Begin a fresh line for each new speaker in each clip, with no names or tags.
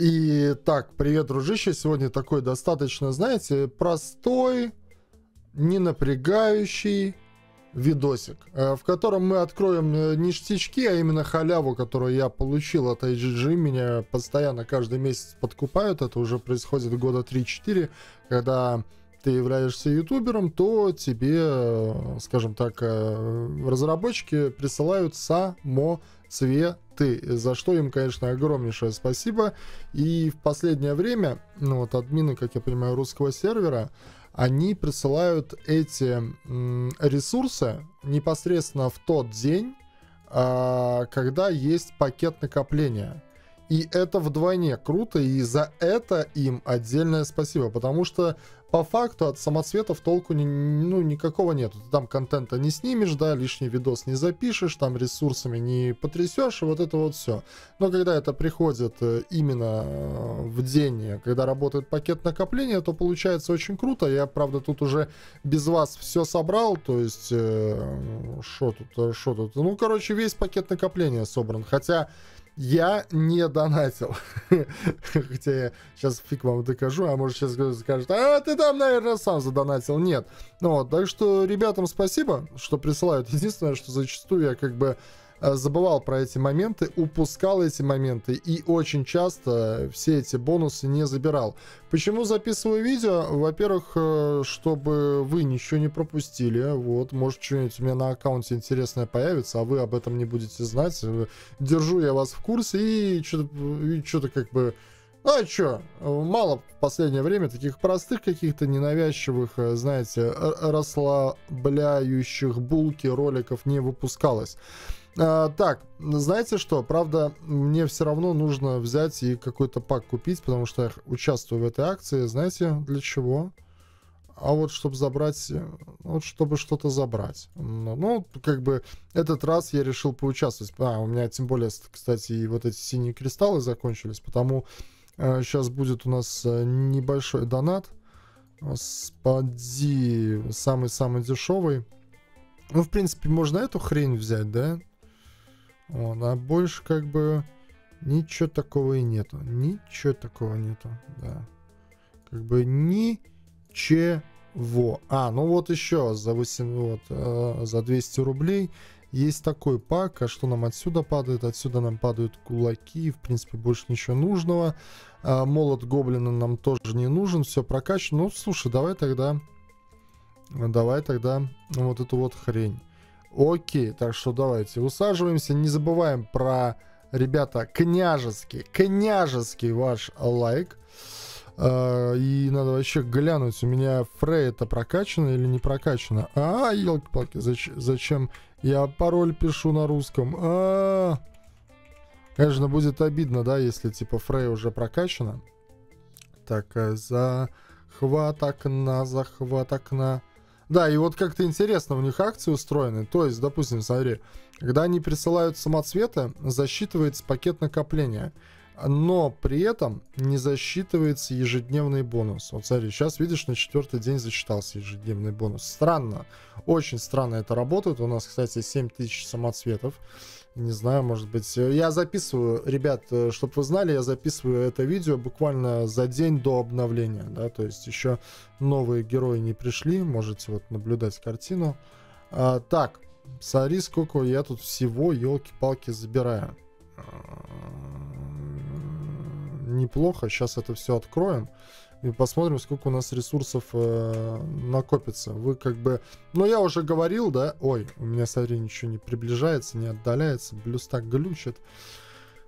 И так, привет, дружище. Сегодня такой достаточно, знаете, простой, не напрягающий видосик, э, в котором мы откроем э, ништячки, а именно халяву, которую я получил от IGG. Меня постоянно каждый месяц подкупают. Это уже происходит года 3-4, когда ты являешься ютубером, то тебе, э, скажем так, разработчики присылают само цветы, за что им, конечно, огромнейшее спасибо. И в последнее время, ну вот админы, как я понимаю, русского сервера, они присылают эти ресурсы непосредственно в тот день, а, когда есть пакет накопления. И это вдвойне круто, и за это им отдельное спасибо, потому что по факту от самоцветов толку ни, ну, никакого нет. Ты там контента не снимешь, да, лишний видос не запишешь, там ресурсами не потрясешь, и вот это вот все. Но когда это приходит э, именно э, в день, когда работает пакет накопления, то получается очень круто. Я, правда, тут уже без вас все собрал, то есть, что э, тут, что тут. Ну, короче, весь пакет накопления собран. Хотя я не донатил. Хотя я сейчас фиг вам докажу, а может сейчас скажет, а ты там, наверное, сам задонатил. Нет. Ну вот, так что ребятам спасибо, что присылают. Единственное, что зачастую я как бы забывал про эти моменты, упускал эти моменты и очень часто все эти бонусы не забирал. Почему записываю видео? Во-первых, э, чтобы вы ничего не пропустили. Вот, может, что-нибудь у меня на аккаунте интересное появится, а вы об этом не будете знать. Держу я вас в курсе и что-то, как бы... А чё, мало в последнее время таких простых каких-то ненавязчивых, э, знаете, расслабляющих булки роликов не выпускалось. А, так, знаете что? Правда, мне все равно нужно взять и какой-то пак купить, потому что я участвую в этой акции. Знаете, для чего? А вот чтобы забрать, вот чтобы что-то забрать. Ну, ну, как бы этот раз я решил поучаствовать. А, у меня тем более, кстати, и вот эти синие кристаллы закончились, потому э, сейчас будет у нас э, небольшой донат. Господи, самый-самый дешевый. Ну, в принципе, можно эту хрень взять, да? Вот, а больше как бы ничего такого и нету. Ничего такого нету, да. Как бы ничего. А, ну вот еще за 8, вот, э, за 200 рублей есть такой пак. А что нам отсюда падает? Отсюда нам падают кулаки. В принципе, больше ничего нужного. А, молот гоблина нам тоже не нужен. Все прокачано. Ну, слушай, давай тогда... Давай тогда вот эту вот хрень. Окей, так что давайте усаживаемся. Не забываем про, ребята, княжеский, княжеский ваш лайк. Uh, и надо вообще глянуть, у меня Фрей это прокачано или не прокачано. А, елки-палки, зач- зачем я пароль пишу на русском? А, конечно, будет обидно, да, если типа Фрей уже прокачано. Так, э, захват окна, захват окна. Да, и вот как-то интересно у них акции устроены. То есть, допустим, смотри, когда они присылают самоцветы, засчитывается пакет накопления. Но при этом не засчитывается ежедневный бонус. Вот смотри, сейчас видишь, на четвертый день засчитался ежедневный бонус. Странно. Очень странно это работает. У нас, кстати, 7000 самоцветов. Не знаю, может быть... Я записываю, ребят, э, чтобы вы знали, я записываю это видео буквально за день до обновления, да, то есть еще новые герои не пришли, можете вот наблюдать картину. А, так, смотри, сколько я тут всего, елки-палки, забираю. Неплохо, сейчас это все откроем и посмотрим, сколько у нас ресурсов э, накопится. Вы как бы... Ну, я уже говорил, да? Ой, у меня, смотри, ничего не приближается, не отдаляется. Блюз так глючит.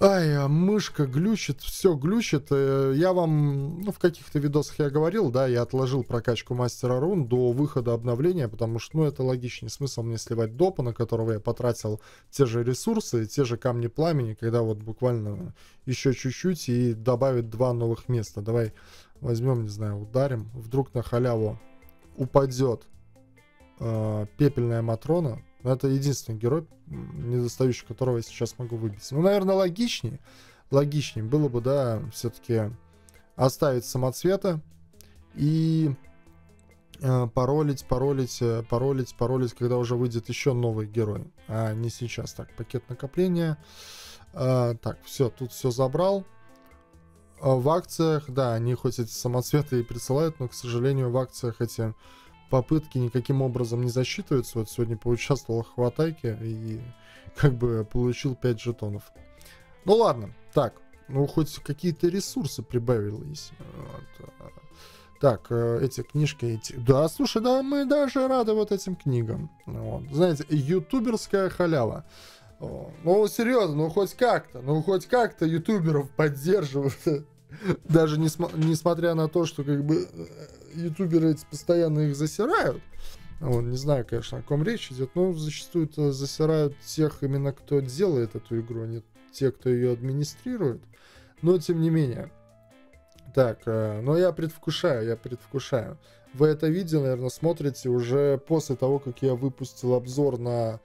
Ай, а мышка глючит, все глючит. Э, я вам, ну, в каких-то видосах я говорил, да, я отложил прокачку мастера рун до выхода обновления, потому что, ну, это логичный смысл мне сливать допа, на которого я потратил те же ресурсы, те же камни пламени, когда вот буквально еще чуть-чуть и добавить два новых места. Давай возьмем, не знаю, ударим, вдруг на халяву упадет э, пепельная Матрона. Это единственный герой, недостающий которого я сейчас могу выбить. Ну, наверное, логичнее, логичнее было бы, да, все-таки оставить самоцвета и э, паролить, паролить, э, паролить, паролить, когда уже выйдет еще новый герой, а не сейчас. Так, пакет накопления. Э, так, все, тут все забрал. А в акциях, да, они хоть эти самоцветы и присылают, но, к сожалению, в акциях эти попытки никаким образом не засчитываются. Вот сегодня поучаствовал в хватайке и как бы получил 5 жетонов. Ну ладно, так, ну хоть какие-то ресурсы прибавились. Вот. А, так, э, эти книжки, эти... Да, слушай, да, мы даже рады вот этим книгам. Вот. Знаете, ютуберская халява. Ну, серьезно, ну хоть как-то, ну хоть как-то ютуберов поддерживают. Даже несмотря на то, что как бы э, ютуберы эти постоянно их засирают. Вот, не знаю, конечно, о ком речь идет, но зачастую -то засирают тех именно, кто делает эту игру, а не те, кто ее администрирует. Но тем не менее. Так, э, но я предвкушаю, я предвкушаю. Вы это видео, наверное, смотрите уже после того, как я выпустил обзор на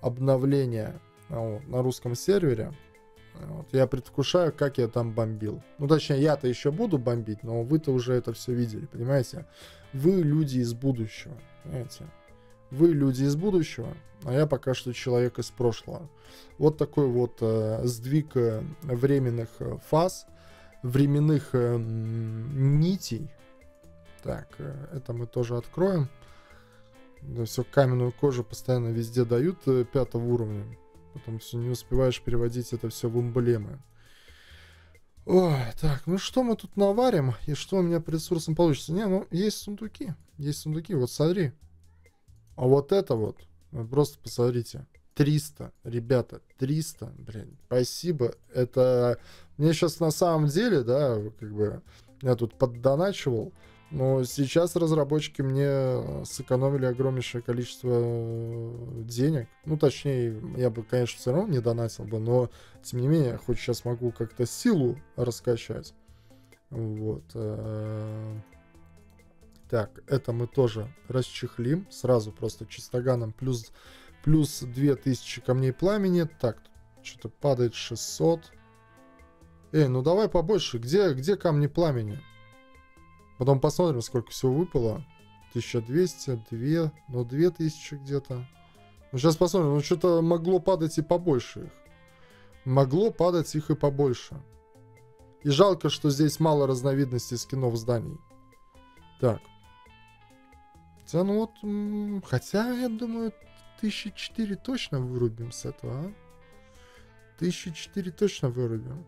обновление вот, на русском сервере. Вот, я предвкушаю, как я там бомбил. Ну, точнее, я-то еще буду бомбить, но вы-то уже это все видели, понимаете? Вы люди из будущего, понимаете? Вы люди из будущего, а я пока что человек из прошлого. Вот такой вот э, сдвиг э, временных э, фаз, временных э, нитей. Так, э, это мы тоже откроем. Да, все, каменную кожу постоянно везде дают э, пятого уровня. Потом все не успеваешь переводить это все в эмблемы. Ой, так, ну что мы тут наварим? И что у меня по ресурсам получится? Не, ну, есть сундуки. Есть сундуки, вот смотри. А вот это вот, вы просто посмотрите. 300, ребята, 300, блин, спасибо. Это мне сейчас на самом деле, да, как бы я тут поддоначивал. Но сейчас разработчики мне сэкономили огромнейшее количество э, денег. Ну, точнее, я бы, конечно, все равно не донатил бы, но, тем не менее, хоть сейчас могу как-то силу раскачать. Вот. Э, так, это мы тоже расчехлим. Сразу просто чистоганом плюс, плюс 2000 камней пламени. Так, что-то падает 600. Эй, ну давай побольше. Где, где камни пламени? Потом посмотрим, сколько всего выпало. 1200, 2, ну 2000 где-то. Ну сейчас посмотрим, ну что-то могло падать и побольше их. Могло падать их и побольше. И жалко, что здесь мало разновидностей скинов зданий. Так. Хотя, ну вот, хотя, я думаю, 1004 точно вырубим с этого, а? 1004 точно вырубим.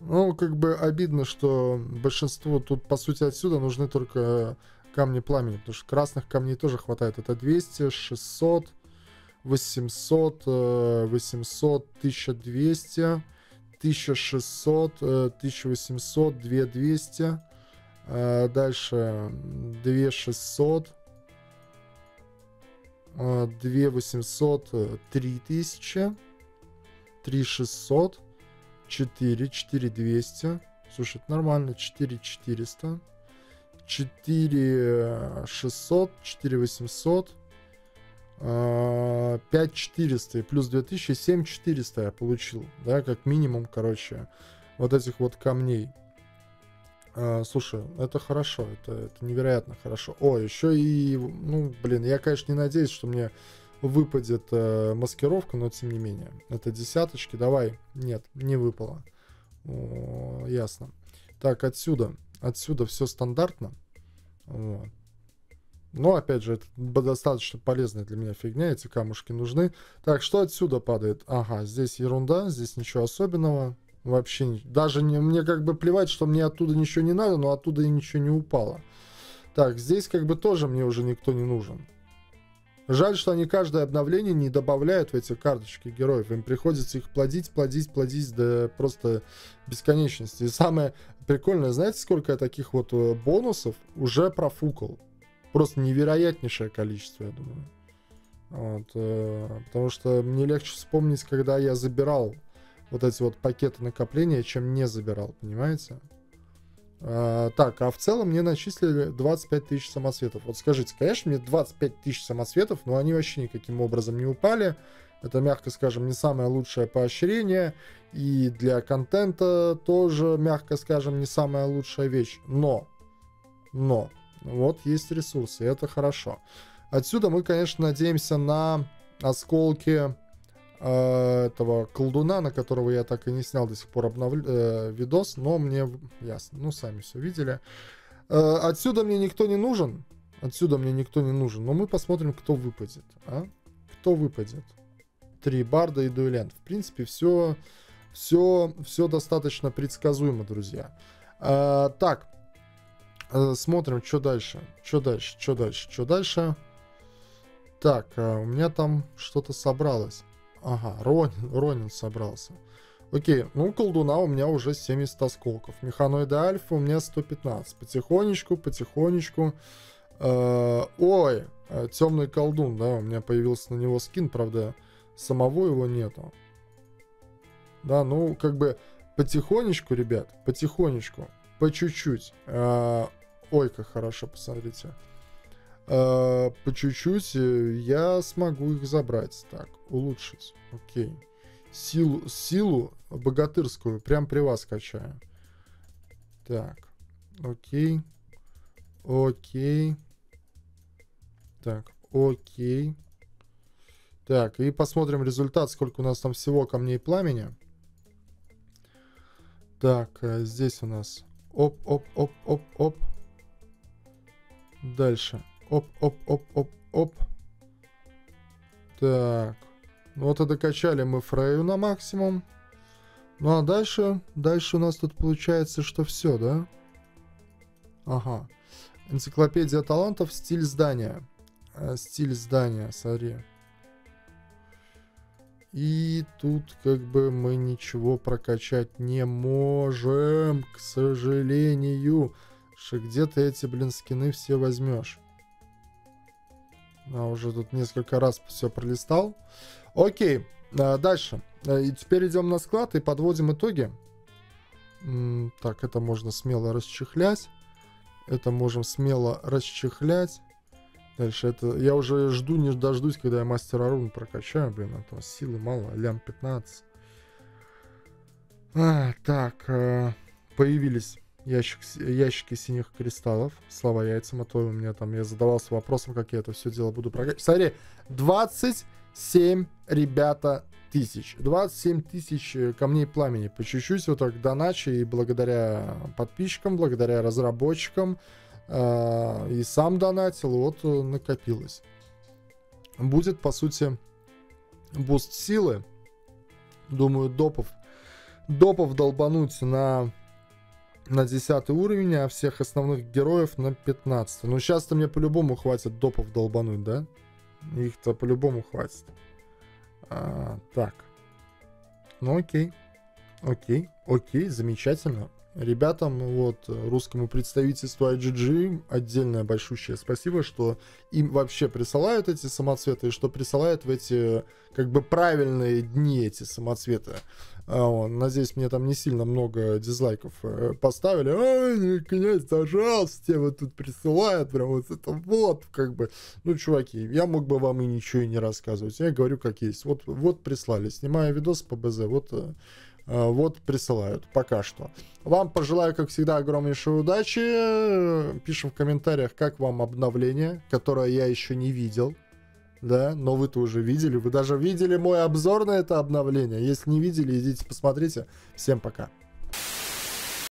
Ну, как бы обидно, что большинство тут, по сути, отсюда нужны только камни пламени, потому что красных камней тоже хватает. Это 200, 600, 800, 800, 1200, 1600, 1800, 2200. Дальше 2600, 2800, 3000, 3600, 4, 4200. Слушай, это нормально. 4 400. 4 600, 4 800. 5 400 и плюс 2000, 7 400 я получил, да, как минимум, короче, вот этих вот камней. А, слушай, это хорошо, это, это невероятно хорошо. О, еще и, ну, блин, я, конечно, не надеюсь, что мне выпадет э, маскировка, но тем не менее. Это десяточки. Давай. Нет, не выпало. О, ясно. Так, отсюда. Отсюда все стандартно. Вот. Но, опять же, это достаточно полезная для меня фигня, эти камушки нужны. Так, что отсюда падает? Ага, здесь ерунда, здесь ничего особенного. Вообще, даже не, мне как бы плевать, что мне оттуда ничего не надо, но оттуда и ничего не упало. Так, здесь как бы тоже мне уже никто не нужен. Жаль, что они каждое обновление не добавляют в эти карточки героев. Им приходится их плодить, плодить, плодить до просто бесконечности. И самое прикольное, знаете, сколько я таких вот э, бонусов уже профукал? Просто невероятнейшее количество, я думаю. Вот, э, потому что мне легче вспомнить, когда я забирал вот эти вот пакеты накопления, чем не забирал, понимаете? А, так, а в целом мне начислили 25 тысяч самоцветов. Вот скажите, конечно, мне 25 тысяч самоцветов, но они вообще никаким образом не упали. Это, мягко скажем, не самое лучшее поощрение. И для контента тоже, мягко скажем, не самая лучшая вещь. Но, но, вот есть ресурсы, это хорошо. Отсюда мы, конечно, надеемся на осколки э, этого колдуна, на которого я так и не снял до сих пор обнов... э, видос, но мне ясно, ну сами все видели. Э, отсюда мне никто не нужен, отсюда мне никто не нужен, но мы посмотрим, кто выпадет, а? Кто выпадет? Три барда и дуэлянт. В принципе, все, все, все достаточно предсказуемо, друзья. Э, так, э, смотрим, что дальше, что дальше, что дальше, что дальше. Так, э, у меня там что-то собралось. Ага, Ронин, Ронин собрался. Окей, ну колдуна у меня уже 70 осколков. Механоида альфа у меня 115. Потихонечку, потихонечку. Э, ой, э, темный колдун, да, у меня появился на него скин, правда, самого его нету. Да, ну, как бы потихонечку, ребят, потихонечку, по чуть-чуть. Э, ой, как хорошо, посмотрите. Э, по чуть-чуть э, я смогу их забрать. Так, улучшить. Окей. Силу, силу богатырскую прям при вас качаю. Так, окей. Окей. Так, окей. Так, и посмотрим результат, сколько у нас там всего камней пламени. Так, э, здесь у нас оп-оп-оп-оп-оп. Дальше. Оп-оп-оп-оп-оп. Так. Ну вот и докачали мы Фрею на максимум. Ну а дальше, дальше у нас тут получается, что все, да? Ага. Энциклопедия талантов, стиль здания. Э, стиль здания, смотри. И тут как бы мы ничего прокачать не можем, к сожалению. Что где ты эти, блин, скины все возьмешь? А, уже тут несколько раз все пролистал. Окей, а, дальше. А, и теперь идем на склад и подводим итоги. Так, это можно смело расчехлять. Это можем смело расчехлять. Дальше это... Я уже жду, не дождусь, когда я мастера рун прокачаю. Блин, этого силы мало. Лям 15. А, так, э, появились ящик, ящики синих кристаллов. Слава яйцам, а у меня там, я задавался вопросом, как я это все дело буду прокачивать. Смотри, 27, ребята, тысяч. 27 тысяч э, камней пламени. По чуть-чуть вот так доначи, и благодаря подписчикам, благодаря разработчикам, э, и сам донатил, вот э, накопилось. Будет, по сути, буст силы. Думаю, допов, допов долбануть на на 10 уровень, а всех основных героев на 15. Ну, сейчас-то мне по-любому хватит допов долбануть, да? Их-то по-любому хватит. А, так. Ну, окей. Окей, окей, замечательно. Ребятам, вот, русскому представительству IGG отдельное большущее спасибо, что им вообще присылают эти самоцветы, и что присылают в эти, как бы, правильные дни эти самоцветы. А, надеюсь, мне там не сильно много дизлайков э, поставили. Ай, князь, пожалуйста, тебе вот тут присылают, прям вот это вот, как бы. Ну, чуваки, я мог бы вам и ничего и не рассказывать. Я говорю, как есть. Вот, вот прислали. Снимаю видос по БЗ, вот Э, вот присылают пока что. Вам пожелаю, как всегда, огромнейшей удачи. Пишем в комментариях, как вам обновление, которое я еще не видел. Да, но вы-то уже видели. Вы даже видели мой обзор на это обновление. Если не видели, идите посмотрите. Всем пока.